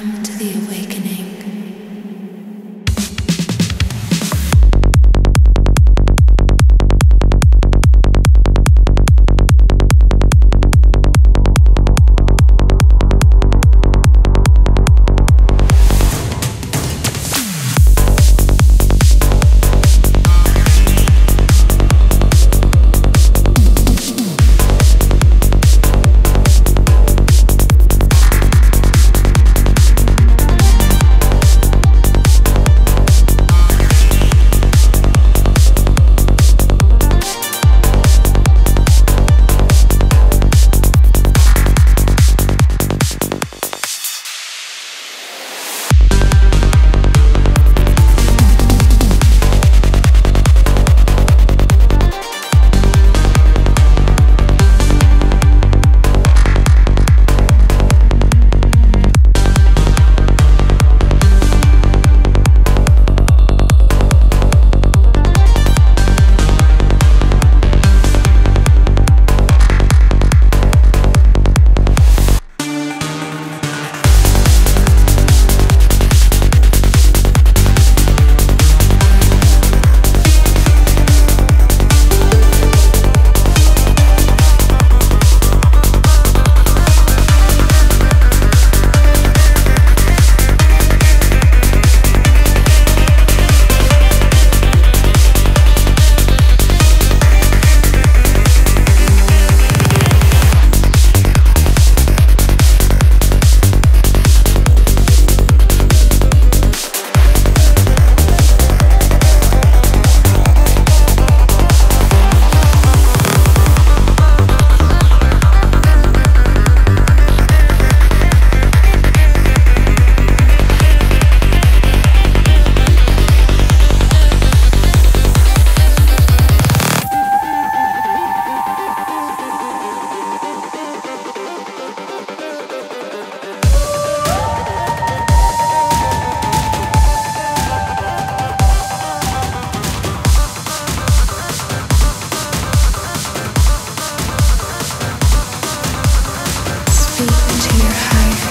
To the awake. to your heart.